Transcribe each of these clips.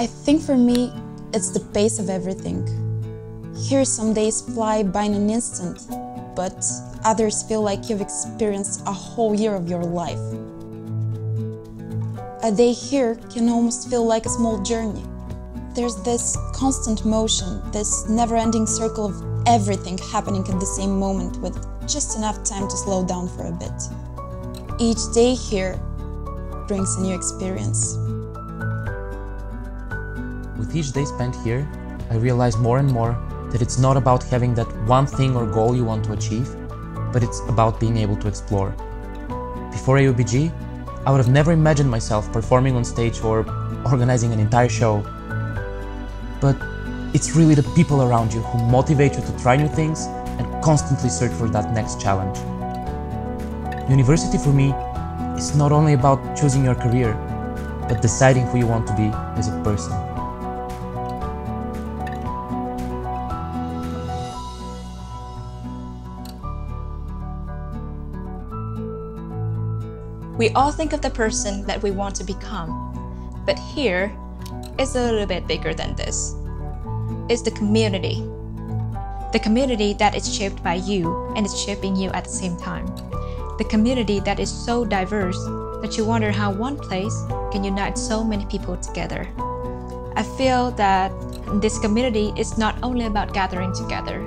I think for me, it's the pace of everything. Here, some days fly by in an instant, but others feel like you've experienced a whole year of your life. A day here can almost feel like a small journey. There's this constant motion, this never ending circle of everything happening at the same moment with just enough time to slow down for a bit. Each day here brings a new experience. With each day spent here, I realize more and more that it's not about having that one thing or goal you want to achieve, but it's about being able to explore. Before AUBG, I would have never imagined myself performing on stage or organizing an entire show. But it's really the people around you who motivate you to try new things and constantly search for that next challenge. University for me is not only about choosing your career, but deciding who you want to be as a person. We all think of the person that we want to become, but here, it's a little bit bigger than this. It's the community. The community that is shaped by you and is shaping you at the same time. The community that is so diverse that you wonder how one place can unite so many people together. I feel that this community is not only about gathering together,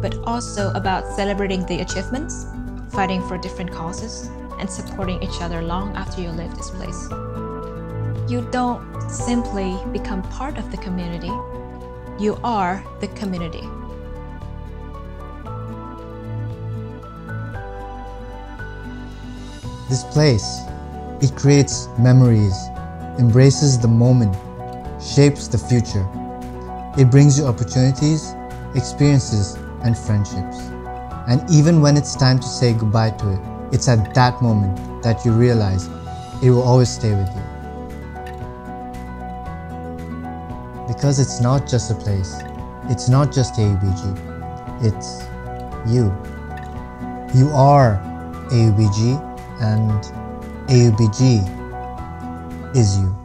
but also about celebrating the achievements, fighting for different causes, and supporting each other long after you leave this place. You don't simply become part of the community, you are the community. This place, it creates memories, embraces the moment, shapes the future. It brings you opportunities, experiences, and friendships. And even when it's time to say goodbye to it, it's at that moment that you realize it will always stay with you. Because it's not just a place, it's not just AUBG, it's you. You are AUBG and AUBG is you.